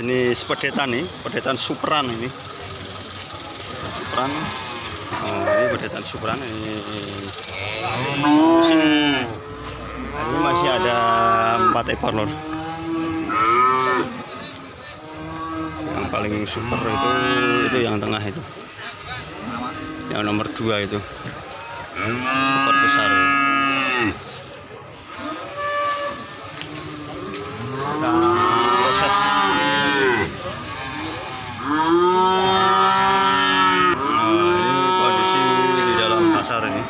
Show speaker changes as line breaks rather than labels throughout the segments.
jenis pedetan nih pedetan superan ini. Superan. Oh ini pedetan superan ini. Ini masih ada empat ekor lor yang paling super itu itu yang tengah itu. Yang nomor dua itu. Super besar Kita proses nah ini kondisi di dalam pasar ini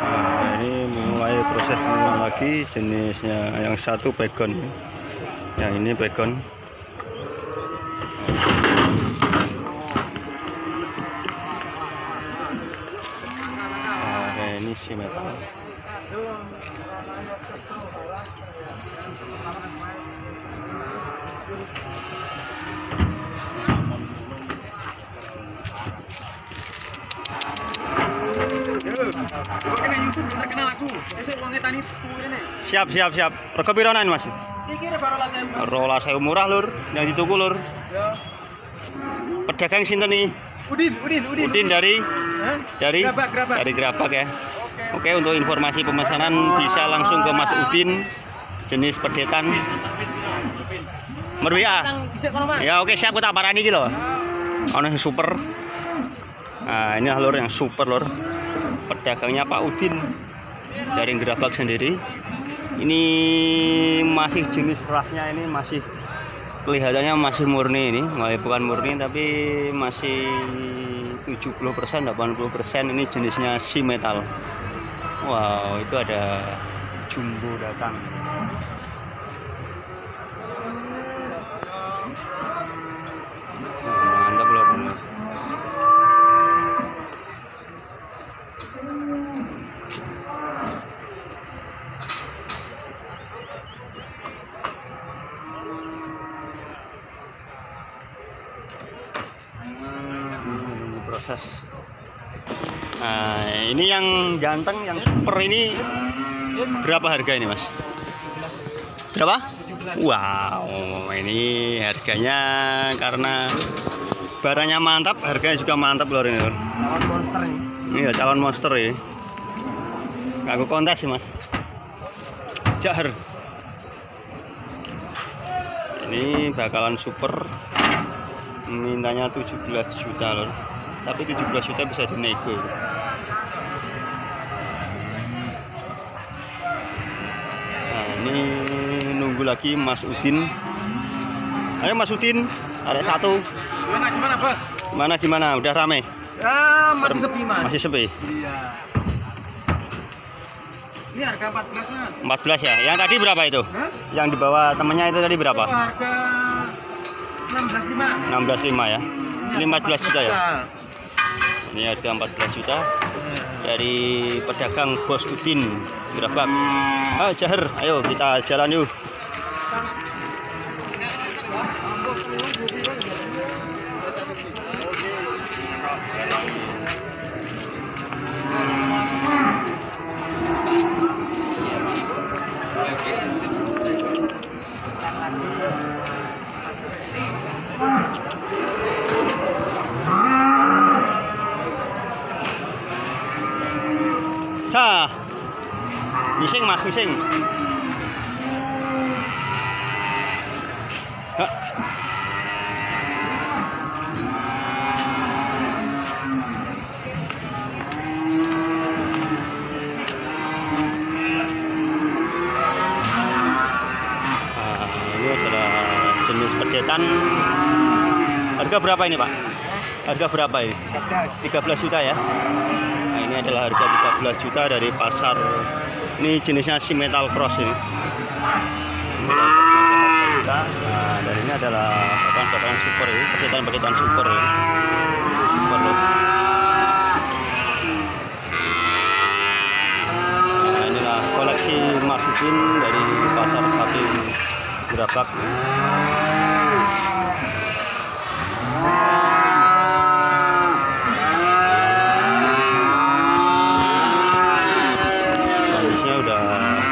Nah, ini mulai proses pengenalan lagi jenisnya yang satu pegon yang ini pegon nah, ini siap siap siap. Rego mas.
Iki baru lah saya.
rola saya murah lur. Yang dituku lur.
Ya.
pedagang sinten nih?
Udin, Udin, Udin.
Udin dari?
Hah?
dari?
Gerabak, gerabak.
dari Gerabak ya.
Oke.
Untuk informasi pemesanan bisa langsung ke Mas Udin. Jenis pedetan Merwia
Mas.
ya oke siap kita parani iki lho. Ono yang super. Nah ini lur yang super lur. Pedagangnya Pak Udin dari Gerabak sendiri. Ini masih jenis rasnya ini masih kelihatannya masih murni ini. Bukan murni tapi masih 70% 80% ini jenisnya si metal. Wow itu ada jumbo datang Wah, mantap loh bener. Hmm, proses nah ini yang ganteng yang super ini. Berapa harga ini mas? Berapa? Wow ini harganya karena barangnya mantap harganya juga mantap loh ini lor.
Lawan monster ini.
ini ya calon monster ya aku kontes sih mas. Jahar ini bakalan super. Mintanya 17 juta loh tapi 17 juta bisa dinego ini nunggu lagi Mas Udin ayo Mas Udin ada satu
Gimana gimana, Bos?
gimana gimana udah rame
Ya, masih sepi, Mas.
masih sepi
Iya. Ini harga 14, Mas.
14 ya yang tadi berapa itu
Hah?
yang dibawa temennya itu tadi berapa
harga 16,5.
16,5 ya ini 14 juta ya ini harga 14 juta dari pedagang Bos Udin Gerabak. Ah Jahar ayo kita jalan yuk Mas, ngising. Ah, ini adalah jenis pedetan. Harga berapa ini, Pak? Harga berapa ini? 13 juta ya. Nah, ini adalah harga 13 juta dari pasar. Ini jenisnya si metal cross ini. Nah, dan ini adalah bakalan-bakalan super ya paketan-paketan super ya super loh. Nah, inilah koleksi masukin dari pasar sapi gerabak kondisinya udah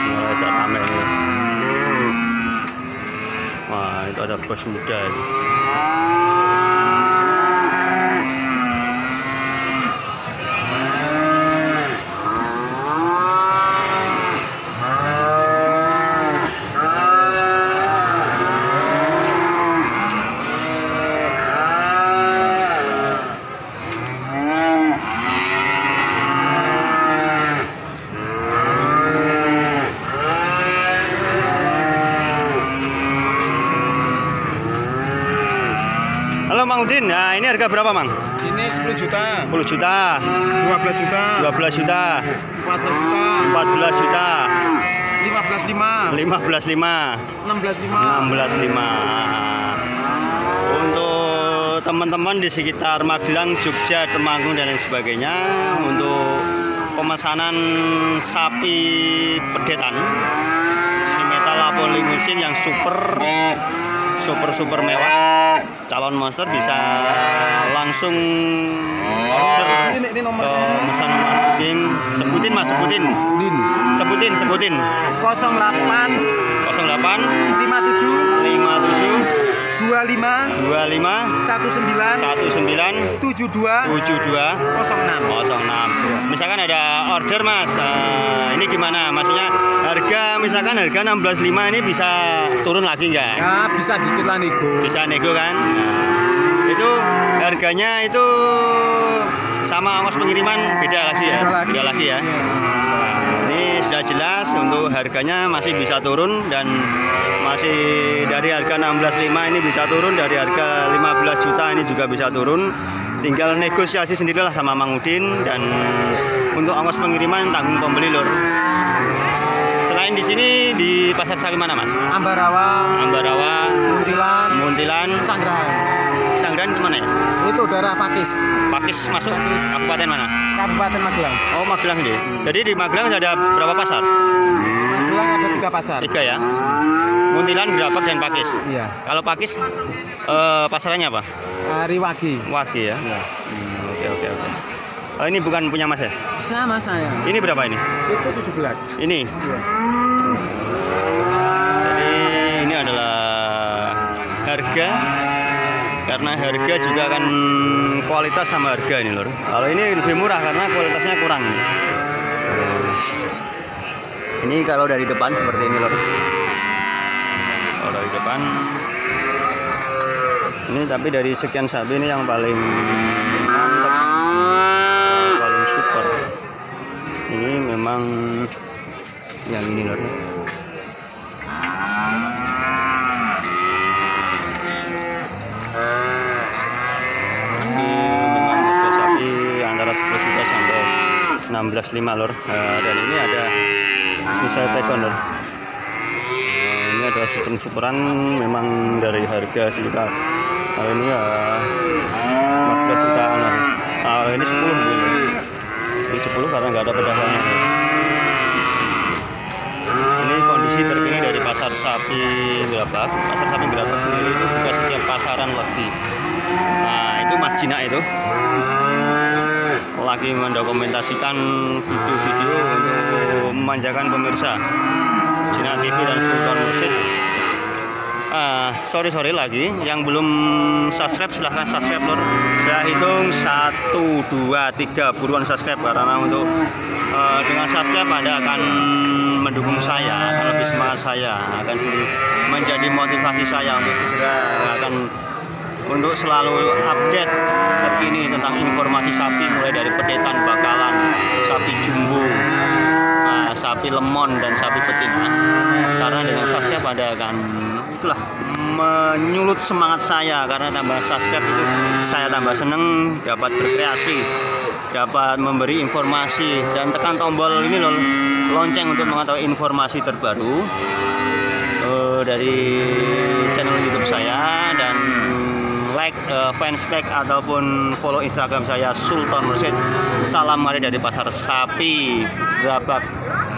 mulai agak rame ini wah itu ada Udin, nah ini harga berapa Mang?
Ini 10 juta,
10 juta,
12 juta,
12 juta,
14 juta,
14 juta,
15 5,
15 5,
16
16
5.
5 untuk teman-teman di sekitar Magelang, Jogja, Temanggung dan lain sebagainya untuk pemesanan sapi pedetan Simeta Lapo Limusin yang super super super mewah calon monster bisa langsung order
Ini ini
ke
nomornya
pemesan masukin sebutin mas sebutin.
Udin.
Sebutin sebutin.
08
08
57
57
25
25
19
19
72
72
06.
06 misalkan ada order mas eh, ini gimana? Maksudnya harga misalkan harga 16.5 ini bisa turun lagi nggak?
Ya bisa dikit lah nego.
bisa nego kan? Nah, itu harganya itu sama ongkos pengiriman beda lagi ya?
Beda lagi.
ya? Nah, ini sudah jelas untuk harganya masih bisa turun dan masih dari harga 16.5 ini bisa turun dari harga 15 juta ini juga bisa turun. Tinggal negosiasi sendirilah sama Mang Udin dan untuk ongkos pengiriman tanggung pembeli lor selain di sini di pasar sapi mana mas?
Ambarawa,
Ambarawa
Muntilan,
Muntilan
Sanggrahan.
Sanggrahan ke mana ya?
Itu daerah Pakis,
Pakis masuk
Pakis.
kabupaten mana?
Kabupaten Magelang.
oh Magelang ini. Jadi di Magelang ada berapa pasar?
Magelang ada tiga pasar.
tiga ya Muntilan Gerabak dan Pakis
Iya.
kalau Pakis eh, pasarannya apa
Hari Wagi.
Wagi ya
Iya.
Hmm, oke oke oke oh, ini bukan punya mas ya
Sama saya.
ini berapa ini
Itu 17.
ini
Iya.
Jadi ini adalah harga karena harga juga kan kualitas sama harga ini lor. Kalau ini lebih murah karena kualitasnya kurang. Ini kalau dari depan seperti ini lor. Dari depan ini tapi dari sekian sapi ini yang paling mantap, paling super. Ini memang yang ini lor. Ini memang harga sapi antara 10 juta sampai 16.5 lor. Nah, dan ini ada sisa tekon lor. Ada super superan memang dari harga sekitar kalau ini ya 14 jutaan lah. Ah, ini 10 mungkin. Ini 10 karena nggak ada pedagangan. Ini kondisi terkini dari pasar sapi Gerabak. Pasar sapi Gerabak sendiri itu buka setiap pasaran lagi. Nah, itu Mas Jina itu lagi mendokumentasikan video-video untuk memanjakan pemirsa Jina TV dan Sultan Musid. Ah, sorry sorry lagi yang belum subscribe silahkan subscribe lor saya hitung 1 2 3 buruan subscribe karena untuk eh, dengan subscribe anda akan mendukung saya akan lebih semangat saya akan menjadi motivasi saya untuk segera akan untuk selalu update terkini tentang informasi sapi mulai dari pedetan bakalan sapi jumbo sapi lemon dan sapi betina karena dengan subscribe ada akan itulah menyulut semangat saya karena tambah subscribe itu saya tambah seneng dapat berkreasi dapat memberi informasi dan tekan tombol ini loh lonceng untuk mengetahui informasi terbaru Eh, dari channel YouTube saya dan like uh, fanspage ataupun follow Instagram saya Sultan Mursid. Salam mari dari Pasar Sapi Gerabak.